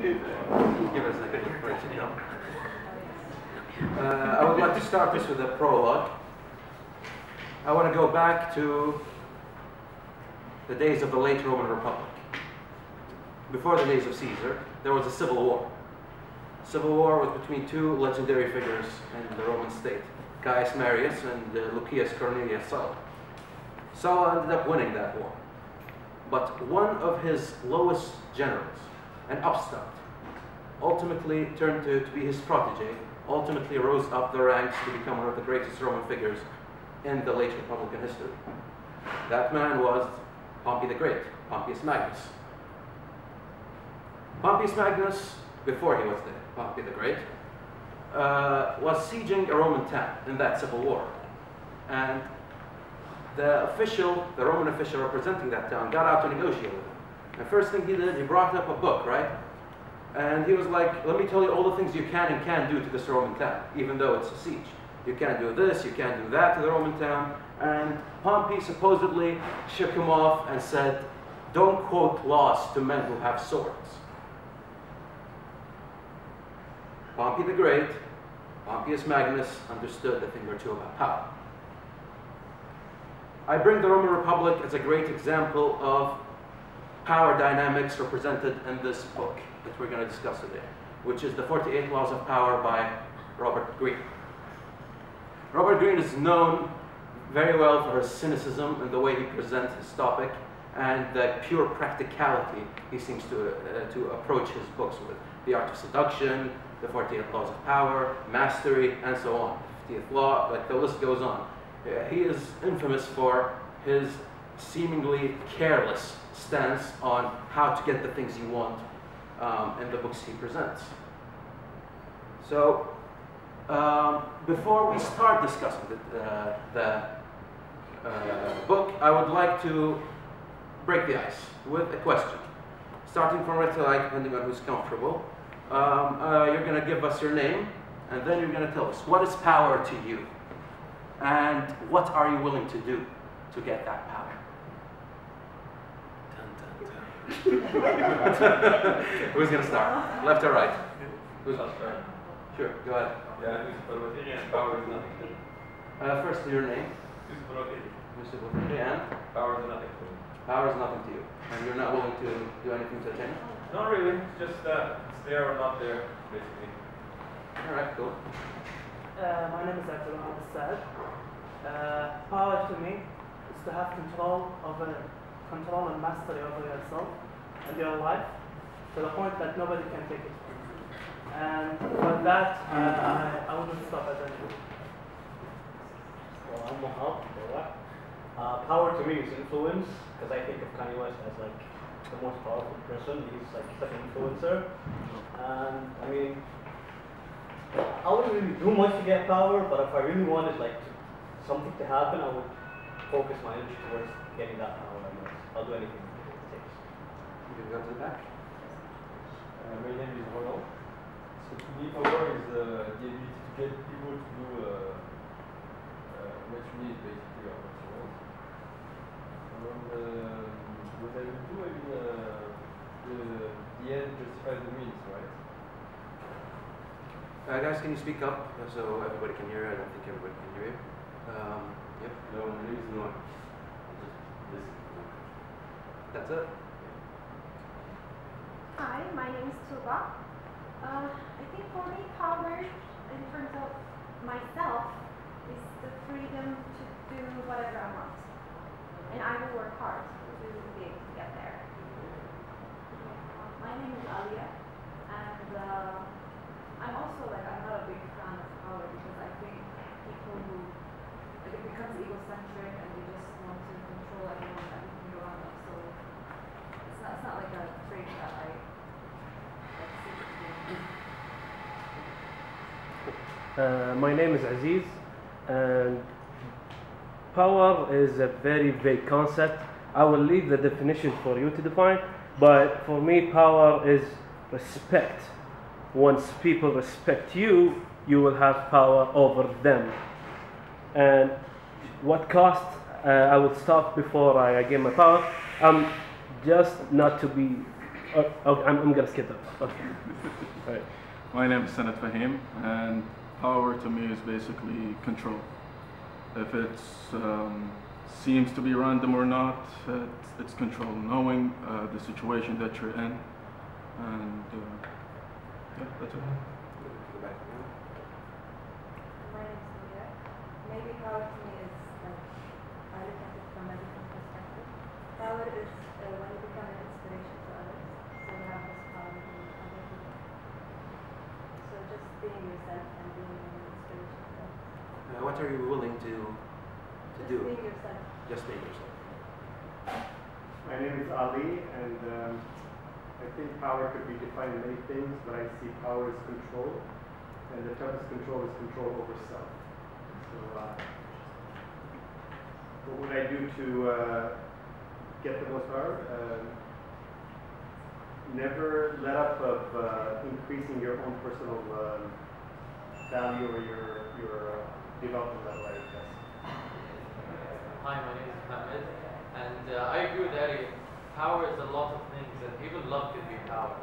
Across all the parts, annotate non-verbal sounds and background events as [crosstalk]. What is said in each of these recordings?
Give us a. Uh, I would like to start this with a prologue. I want to go back to the days of the late Roman Republic. Before the days of Caesar, there was a civil war. Civil war was between two legendary figures in the Roman state, Gaius Marius and uh, Lucius Cornelius Sulla. Sulla ended up winning that war. But one of his lowest generals, an upstart, ultimately turned to, to be his protege, ultimately rose up the ranks to become one of the greatest Roman figures in the late Republican history. That man was Pompey the Great, Pompeius Magnus. Pompeius Magnus, before he was the Pompey the Great, uh, was sieging a Roman town in that civil war. And the official, the Roman official representing that town, got out to negotiate with him. And first thing he did, he brought up a book, right? And he was like, let me tell you all the things you can and can't do to this Roman town, even though it's a siege. You can't do this, you can't do that to the Roman town. And Pompey supposedly shook him off and said, don't quote laws to men who have swords. Pompey the Great, Pompeius Magnus understood a thing or two about power. I bring the Roman Republic as a great example of power dynamics represented in this book that we're going to discuss today, which is the 48 Laws of Power by Robert Greene. Robert Greene is known very well for his cynicism and the way he presents his topic and the pure practicality he seems to, uh, to approach his books with. The Art of Seduction, the 48 Laws of Power, Mastery, and so on. The 50th Law, like the list goes on. Uh, he is infamous for his seemingly careless stance on how to get the things you want um, in the books he presents. So, um, before we start discussing the, uh, the uh, book, I would like to break the ice with a question. Starting from right to right, depending on who's comfortable. Um, uh, you're going to give us your name, and then you're going to tell us what is power to you, and what are you willing to do to get that power. [laughs] Who's going to start? Left or right? Who's I'll start. Sure, go ahead. Yeah, Yusuf Al-Waziri and power is nothing. Uh, first, your name, Yusuf Al-Waziri. Mr. Buffer, and Power is nothing for me. power is nothing to you, and you're not willing to do anything to change. Not really, it's just that it's there or not there, basically. All right, cool. Uh, my name is Abdul Mohammed Saad. Uh, power to me is to have control over control and mastery over yourself and your life to the point that nobody can take it from you. And for that, uh, I, I wouldn't stop at anything. Well, I'm alright. Uh, power to me is influence, because I think of Kanye West as like the most powerful person. He's like such an influencer. And I mean, I wouldn't really do much to get power, but if I really wanted like to, something to happen, I would focus my energy towards getting that power. I guess. I'll do anything it takes. You can go to the back. Uh, my name is Roland. So to me, power is uh, the ability to get people to do uh, uh, what you need, basically, or what you want. And uh, what I will do, I mean, uh, the, the end justifies the means, right? Uh, guys, can you speak up so everybody can hear you? I don't think everybody can hear you. Um, yep, No, my name is Noah. Just listen. That's it. Hi, my name is Tuba. Uh, I think for me, power in terms of myself is the freedom to do whatever I want. And I will work hard to be able to get there. My name is Alia, and uh, I'm also like I'm not a big fan of power because I think people who like it becomes egocentric and they just want to control everyone everything around them. So it's not it's not like a trait that I like secretly. Uh, my name is Aziz, and power is a very vague concept. I will leave the definition for you to define, but for me, power is respect. Once people respect you, you will have power over them. And what cost? Uh, I will stop before I, get my power. Um, just not to be Oh, okay, I'm, I'm gonna skip that. Okay. [laughs] My name is Sanat Fahim, and power to me is basically control. If it um, seems to be random or not, it's, it's control. Knowing uh, the situation that you're in, and uh, yeah, that's it. Maybe power to me is like, I look at it from a different perspective. Power is uh, when you become an inspiration to others. So you have this power in other people. So just being yourself and being an inspiration to others. Uh, what are you willing to to Just do? being yourself. Just being yourself. My name is Ali, and um, I think power could be defined in many things, but I see power as control, and the toughest control is control over self. So, uh, what would I do to uh, get the most power? Um, never let up of uh, increasing your own personal um, value or your your uh, development level, I guess. Hi, my name is Mohammed, and uh, I agree with Eddie. Power is a lot of things, and even love can be power.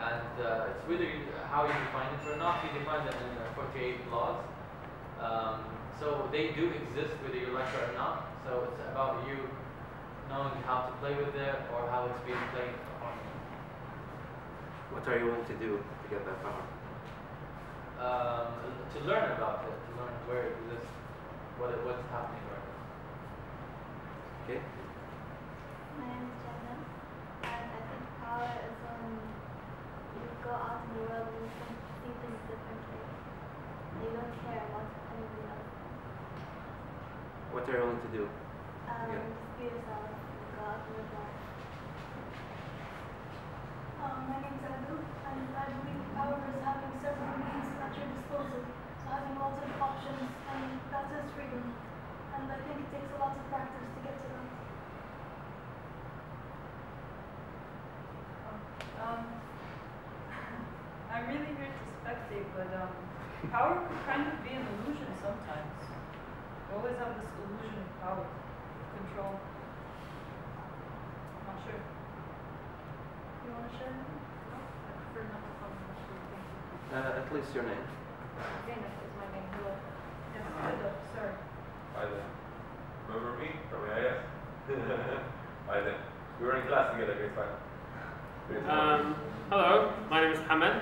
And uh, it's whether you, how you define it or not. We define them in uh, 48 laws. Um, so they do exist whether you like it or not. So it's about you knowing how to play with it or how it's being played upon you. What are you willing to do to get that power? Um, to learn about it, to learn where it exists, what it, what's happening right now. Okay. My name is Jenna, and I think power is when you go out in the world and you can see things differently. You don't care what anybody else thinks. What are you willing to do? Um, Yeah. Just be yourself and go out and live life. Um, my name is Abdul, and I believe power is having several means at your disposal. So having lots of options, and that is freedom. And I think it takes a lot of practice to get to that. Um, [laughs] I'm really here to spectate, but um, power could kind of be an illusion sometimes. We always have this illusion of power, control. I'm not sure. You want to share? No, I prefer not to comment. Actually, thank. Uh, at least your name. Is my. Hello. Yes, Linda, sorry. Hi there. Remember me? from yes. Hi there. We were in class together. Grade four. Um, hello, my name is Hamed.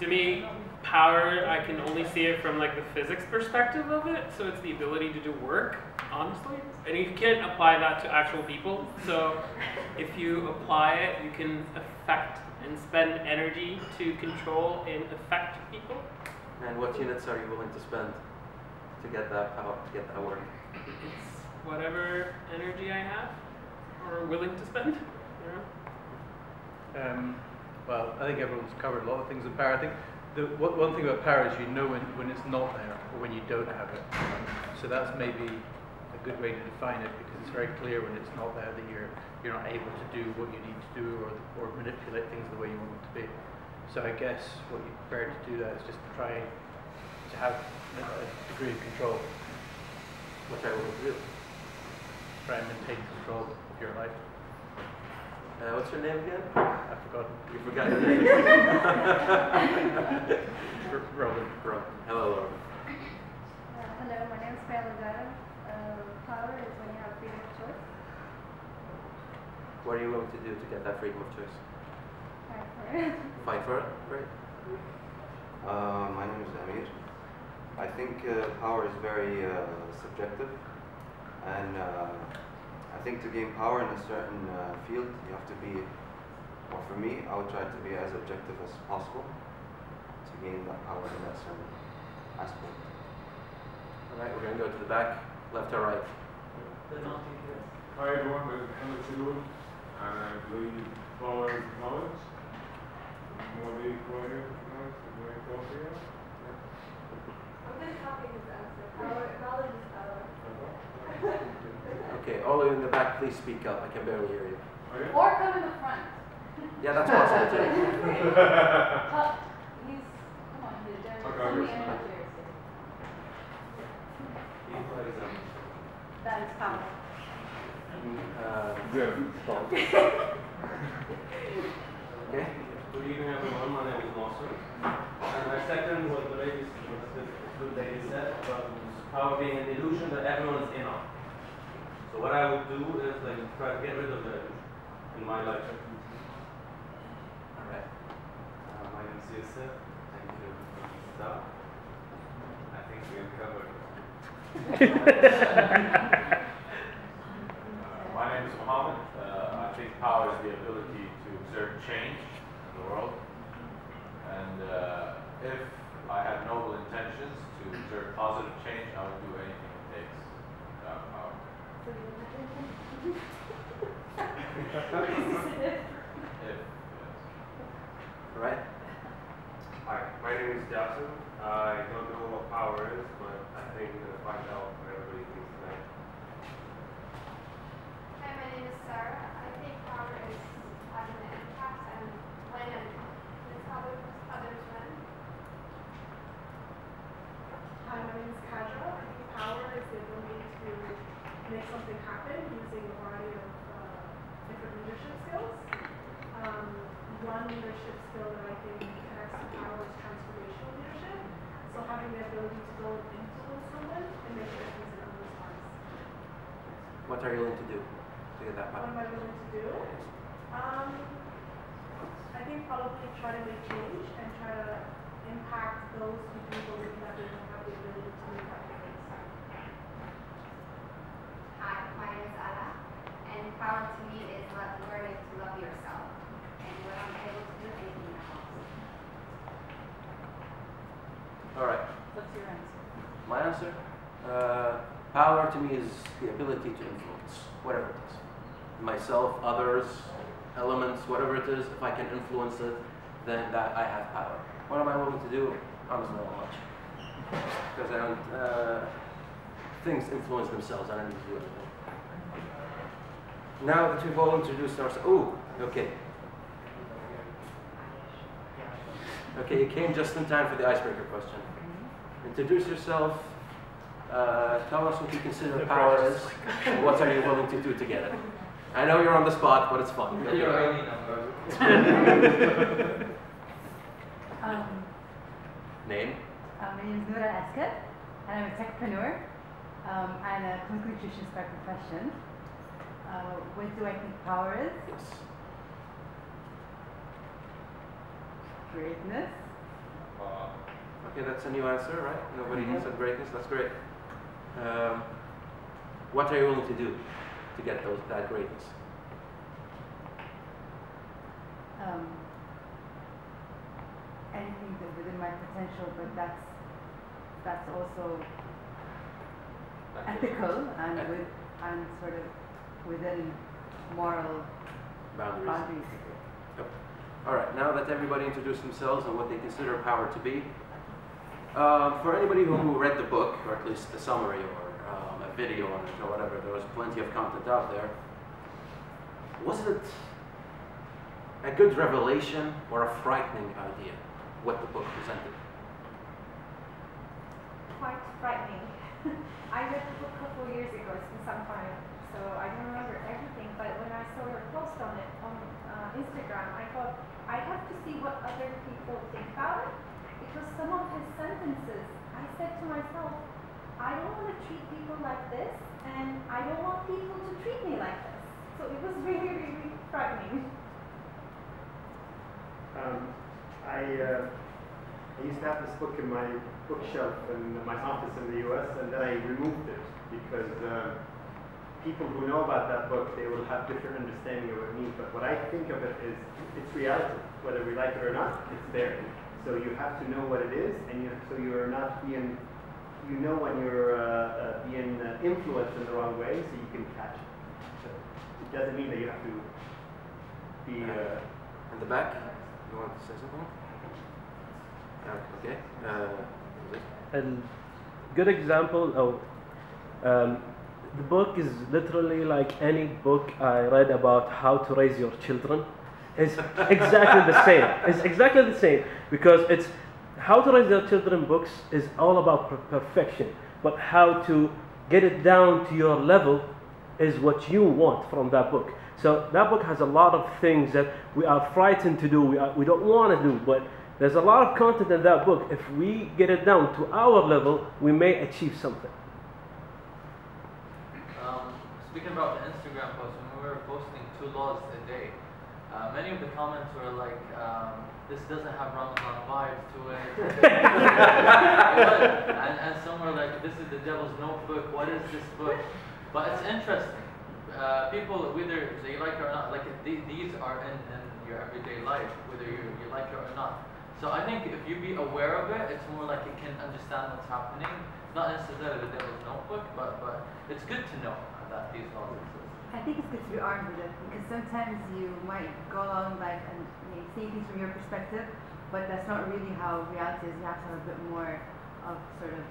To me, power, I can only see it from like the physics perspective of it. So it's the ability to do work, honestly. And you can't apply that to actual people. So if you apply it, you can affect and spend energy to control and affect people. And what units are you willing to spend to get that power, to get that work? It's whatever energy I have or willing to spend. You know? Um, well, I think everyone's covered a lot of things with power. I think the one one thing about power is you know when, when it's not there or when you don't have it. So that's maybe a good way to define it because it's very clear when it's not there that you're you're not able to do what you need to do or or manipulate things the way you want them to be. So I guess what you're prepared to do that is just to try to have a, a degree of control, What I you willing to do? try and maintain control of your life. Uh, what's your name again? I've forgotten. You forgot your name. [laughs] R- Robin. Robin. Hello, Robin. Uh, hello, my name is Freya Lugaro. Uh, power is when you have freedom of choice. What are you willing to do to get that freedom of choice? Fight for it. Fight for it? Right. Uh, my name is Amir. I think uh, power is very uh, subjective, and uh, I think to gain power in a certain uh, field, you have to be, or for me, I would try to be as objective as possible to gain that power in that certain aspect. All right, we're going to go to the back, left or right. Hi everyone, my name is Mohammed Siloun, and I believe power is knowledge. [laughs] Okay, all of you in the back, please speak up. I can barely hear you. Or come in the front. Yeah, that's possible too. But he's, come on, here, there's so Okay, many okay. here. That is power. Uh, Yeah. [laughs] Okay? Evening, everyone. My name is Nasser. And my second what the the good lady said about power being an illusion that everyone is in on. So what I would do is like try to get rid of illusion in my life. Alright. Uh, my name is Yusuf. Thank you for the stuff. I think we have covered. [laughs] Uh, my name is Mohammed. Uh, I think power is the ability to exert change the world. And uh, if I had noble intentions to exert positive change, I would do anything it takes to have power. if, yes. Right? Hi, my name is Jason. I don't know what power is, but I think we're gonna find out what everybody thinks tonight. Hi, my name is Sarah. I think power is having an impact and when and with others, others when. Hi, my name is Kadra. I think power is the ability to make something happen using a variety of uh, different leadership skills. Um, one leadership skill that I think connects to power is transformational leadership. So having the ability to go and influence someone and make a difference in others' lives. What are you willing to do to get that What power? am I willing to do? Um, I think probably try to make change and try to impact those who do believe that they don't have the ability to make that difference. Hi, my name is Ala, and power to me is le- learning to love yourself. And when I'm able to do anything else. All right. What's your answer? My answer? Uh, power to me is the ability to influence, whatever it is. Myself, others, elements, whatever it is, if I can influence it, then that I have power. What am I willing to do? Honestly, not much. Because I don't, uh, things influence themselves, I don't need to do anything. Now that we've all introduced ourselves, ooh, okay. Okay, you came just in time for the icebreaker question. Introduce yourself. Uh, tell us what you consider power is. and what are you willing to do to get it? I know you're on the spot, but it's fun. Go Your for it. ID number. [laughs] Um, Name? uh, my name is Noura Asker, and I'm a techpreneur um, and a clinical nutritionist by profession. Uh, what do I think power is? Yes. Greatness. Okay, that's a new answer, right? Nobody said greatness. That's great. Um, what are you willing to do to get those that greatness? Um, anything that within my potential, but that's that's also ethical and Ethical. with and sort of within moral Boundaries. boundaries. Yep. All right. Now that everybody introduced themselves and what they consider power to be, uh, for anybody who, read the book, or at least the summary or um, a video on it or whatever, there was plenty of content out there. Was it a good revelation or a frightening idea what the book presented? Quite frightening. [laughs] I read the book a couple years ago, it's been some time, so I don't remember everything, but when I saw your post on it on uh, Instagram, I thought I'd have to see what other people think about it because some of his sentences, I said to myself, I don't want to treat people like this, and I don't want people to treat me like this. So it was [laughs] really, really frightening. Um, I, uh, I used to have this book in my bookshelf in my office in the US, and then I removed it because uh, people who know about that book, they will have different understanding of what it means. But what I think of it is, it's reality. Whether we like it or not, it's there. So you have to know what it is, and you, so you are not being, you know when you're uh, uh, being uh, influenced in the wrong way, so you can catch it. So it doesn't mean that you have to be. Uh, In the back, you want to say something? Uh, okay. Uh, A good example of um, the book is literally like any book I read about how to raise your children. It's exactly the same. It's exactly the same because it's how to raise your children books is all about per- perfection, but how to get it down to your level is what you want from that book. So that book has a lot of things that we are frightened to do, we, are, we don't want to do, but there's a lot of content in that book. If we get it down to our level, we may achieve something. Um, speaking about the Instagram post, when we were posting two laws a day, uh, many of the comments were like, um, this doesn't have Ramadan vibes to it. [laughs] [laughs] and, and some were like, this is the devil's notebook, what is this book? But it's interesting. Uh, people, whether they like it or not, like th- these are in, in your everyday life, whether you, you like it or not. So I think if you be aware of it, it's more like you can understand what's happening. Not necessarily the devil's notebook, but, but it's good to know that these laws exist. I think it's good to be armed with it because sometimes you might go along life and you know, see things from your perspective, but that's not really how reality is. You have to have a bit more of sort of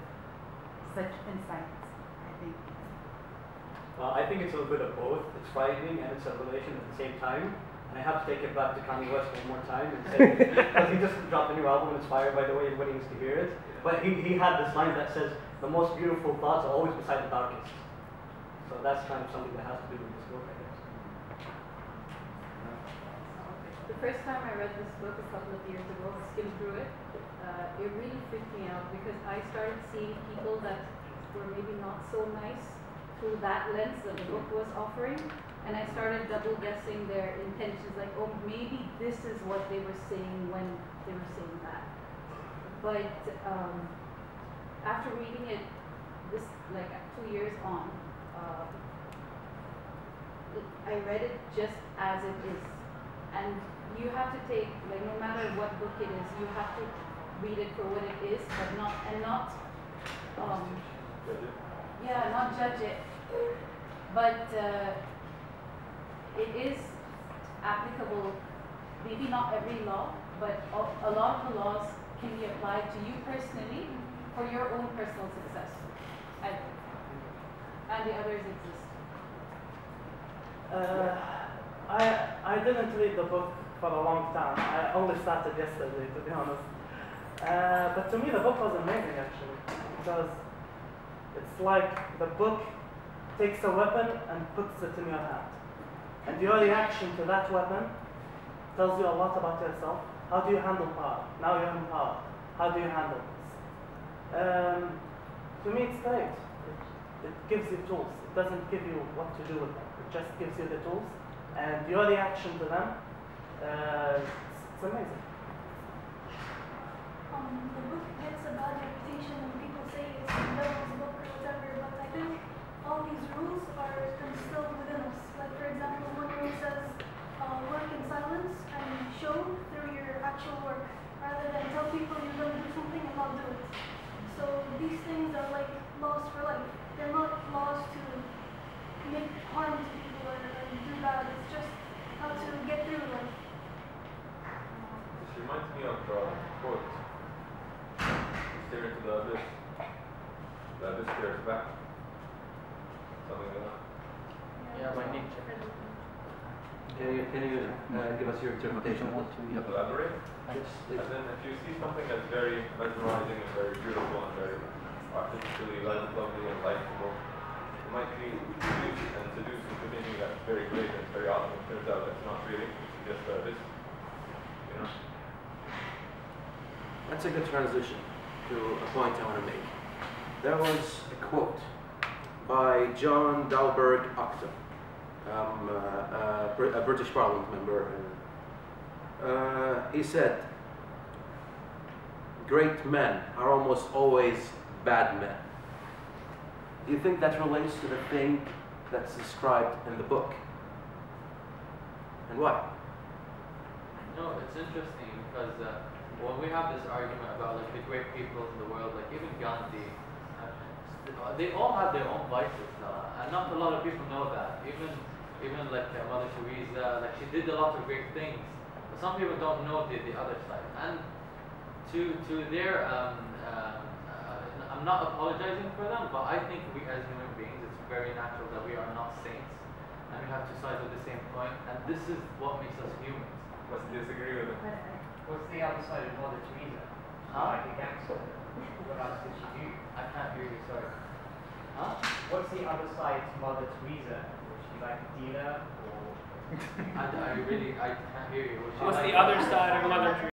such insights, I think. Uh, I think it's a little bit of both. It's frightening and it's a revelation at the same time. And I have to take it back to Kanye West one more time and say, [laughs] because he just dropped a new album and it's fire, by the way, everybody needs to hear it. But he, he had this line that says, the most beautiful thoughts are always beside the darkest. So that's kind of something that has to do with this book, I guess. The first time I read this book a couple of years ago, I skimmed through it, uh, it really freaked me out because I started seeing people that were maybe not so nice through that lens that the book was offering. And I started double guessing their intentions, like, oh, maybe this is what they were saying when they were saying that. But um, after reading it, this like two years on, uh, I read it just as it is, and you have to take like no matter what book it is, you have to read it for what it is, but not and not um, yeah, not judge it, but uh, it is applicable. Maybe not every law, but a a lot of the laws can be applied to you personally for your own personal success. I think. And the others exist. Uh, I I didn't read the book for a long time. I only started yesterday, to be honest. Uh, but to me, the book was amazing actually, because it's like the book takes a weapon and puts it in your hand, and your reaction to that weapon tells you a lot about yourself. How do you handle power? Now you're in power. How do you handle this? Um, to me, it's great. It, it gives you tools. It doesn't give you what to do with them. It just gives you the tools, and your reaction to them, uh, it's, it's amazing. Um, the book gets a bad reputation and people say it's a devil's book or whatever, but I think all these rules are instilled within us. Like for example, one rule says, uh, work in silence and show through your actual work, rather than tell people you're going to do something and not do it. So these things are like laws for life. They're not laws to make harm to people or, or do bad. It's just how to get through life. This reminds me of the quote, stare into the abyss, the abyss stares back. Something like that. Yeah, by Nietzsche. Can you, can you uh, give us your interpretation? Elaborate? Yes, please. And then if you see something that's very mesmerizing and very beautiful and very artistically lovely and likable, it might be seduced and seduced into thinking that's very great and very awesome. It turns out that's not really. It's just uh, this, you know. That's a good transition to a point I want to make. There was a quote by John Dalberg Acton, um, uh, uh, Br- a British Parliament member. Uh, he said, Great men are almost always bad men. Do you think that relates to the thing that's described in the book? And why? No, it's interesting because uh, when we have this argument about like the great people in the world, like even Gandhi, uh, they all have their own vices, uh, and not a lot of people know that. Even even like uh, Mother Teresa, like she did a lot of great things, some people don't know the, the other side. And to to their um, um, uh, I'm not apologizing for them, but I think we as human beings, it's very natural that we are not saints, and we have two sides of the same coin, and this is what makes us humans. Must disagree with him. What's the other side of Mother Teresa? Huh? Like a gangster. What else did she do? I can't hear you, sorry. Huh? What's the other side to Mother Teresa? Was she like a dealer or a I, I really, I can't hear you. What's like the other side of Mother